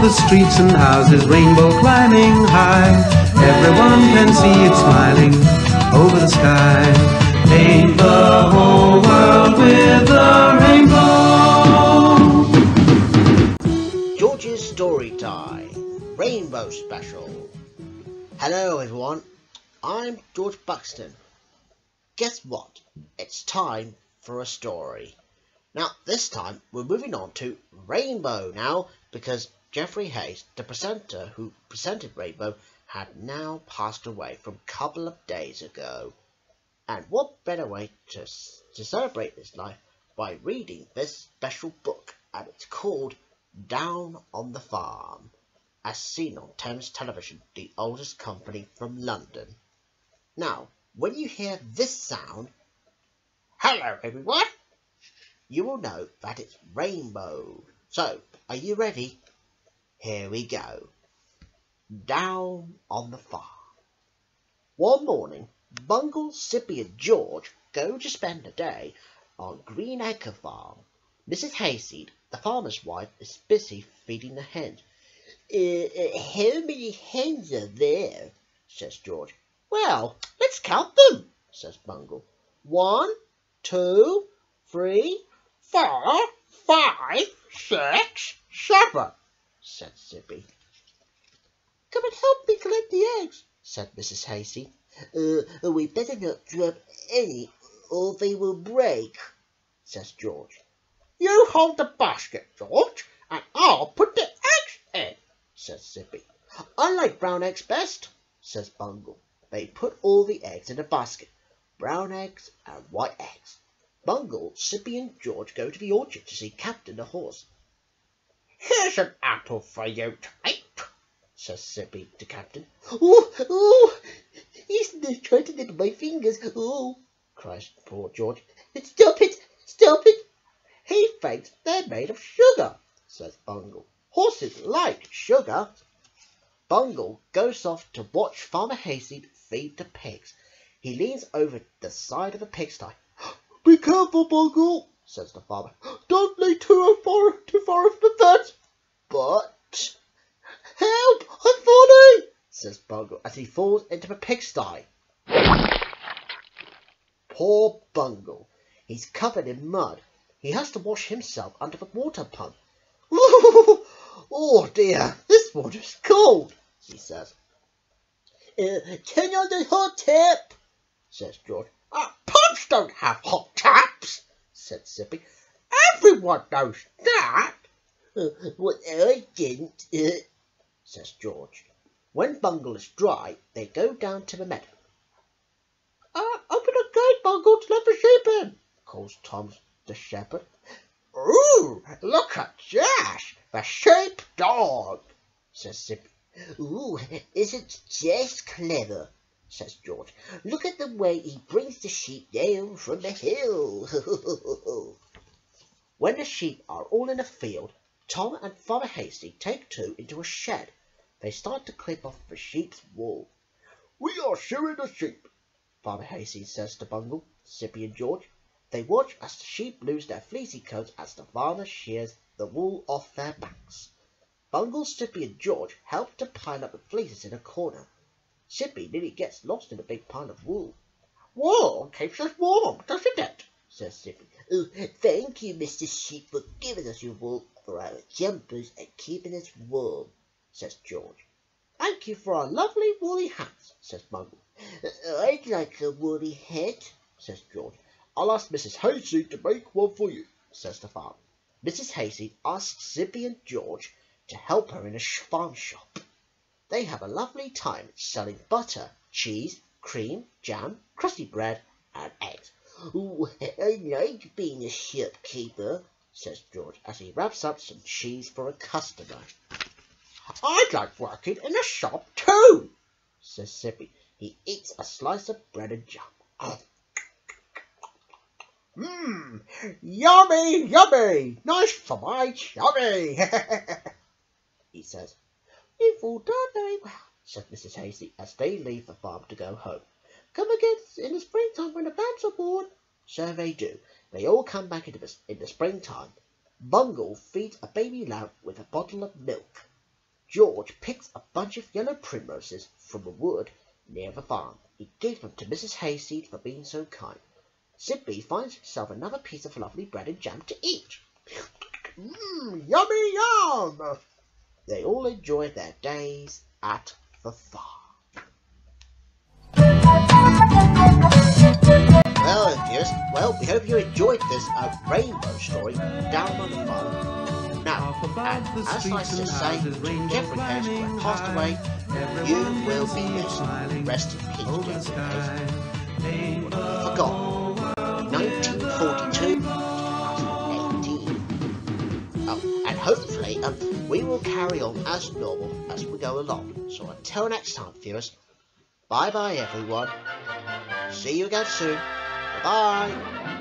the streets and houses, rainbow climbing high. Everyone can see it smiling over the sky. Paint the whole world with a rainbow. George's Story Time Rainbow Special. Hello, everyone. I'm George Buxton. Guess what? It's time for a story. Now, this time we're moving on to Rainbow now because Geoffrey Hayes, the presenter who presented Rainbow, had now passed away from a couple of days ago. And what better way to, to celebrate his life by reading this special book, and it's called Down on the Farm, as seen on Thames Television, the oldest company from London. Now, when you hear this sound, hello everyone, you will know that it's rainbow. So, are you ready? Here we go. Down on the farm. One morning, Bungle, Zippy and George go to spend the day on Green Acre Farm. Mrs. Hayseed, the farmer's wife, is busy feeding the hens. Uh, uh, how many hens are there? says George. Well, let's count them, says Bungle. One, two, three, four, five, six, seven, said Zippy. Come and help me collect the eggs, said Mrs. Hasty. Uh, we better not drop any, or they will break, says George. You hold the basket, George, and I'll put the eggs in, says Zippy. I like brown eggs best, says Bungle. They put all the eggs in a basket, brown eggs and white eggs. Bungle, Zippy and George go to the orchard to see Captain the horse. Here's an apple for you eat, says Zippy to Captain. Oh, oh, he's trying to nip my fingers. Oh, cries poor George. Stop it, stop it. He thinks they're made of sugar, says Bungle. Horses like sugar. Bungle goes off to watch Farmer Hayseed feed the pigs. He leans over the side of the pigsty. Be careful, Bungle, says the farmer. Don't lay too far, too far off the fence. But help! I'm falling, says Bungle as he falls into the pigsty. Poor Bungle. He's covered in mud. He has to wash himself under the water pump. oh dear, this water's cold, he says. Uh, turn on the hot tap, says George. Uh, pumps don't have hot taps, said Zippy. Everyone knows that. Well, I didn't, uh, says George. When Bungle is dry, they go down to the meadow. Uh, open the gate, Bungle, to let the sheep in, calls Tom the shepherd. Ooh, look at Josh, the sheep dog, says Zippy. Ooh, isn't Jess clever? Says George. Look at the way he brings the sheep down from the hill. when the sheep are all in a field, Tom and Farmer Hasty take two into a shed. They start to clip off the sheep's wool. We are shearing the sheep, Farmer Hasty says to Bungle, Zippy and George. They watch as the sheep lose their fleecy coats as the farmer shears the wool off their backs. Bungle, Zippy and George help to pile up the fleeces in a corner. Zippy nearly gets lost in a big pile of wool. Wool keeps us warm, doesn't it? says Zippy. Oh, thank you, Mr. Sheep, for giving us your wool for our jumpers and keeping us warm, says George. Thank you for our lovely woolly hats, says Bungle. Uh, I'd like a woolly hat, says George. I'll ask Mrs. Hayseed to make one for you, says the farmer. Mrs. Hayseed asks Zippy and George to help her in a farm shop. They have a lovely time selling butter, cheese, cream, jam, crusty bread, and eggs. Ooh, I like being a shopkeeper, says George as he wraps up some cheese for a customer. I'd like working in a shop too, says Zippy. He eats a slice of bread and jam. Mmm, yummy, yummy, nice for my tummy, he says. You've all done very well, said Mrs. Hasty as they leave the farm to go home. Come again in the springtime when the babs are born. So they do. They all come back in the, in the springtime. Bungle feeds a baby lamb with a bottle of milk. George picks a bunch of yellow primroses from a wood near the farm. He gave them to Mrs. Hayseed for being so kind. Zippy finds himself another piece of lovely bread and jam to eat. Mmm, yummy yum! They all enjoyed their days at the farm. Well, viewers, well, we hope you enjoyed this uh, rainbow story down on the farm. Now, and as I used to say, Geoffrey who passed away, you will be missed. Rest in peace, Geoffrey Hayes. Forgotten. Carry on as normal as we go along. So until next time, viewers, bye bye everyone. See you again soon. Bye.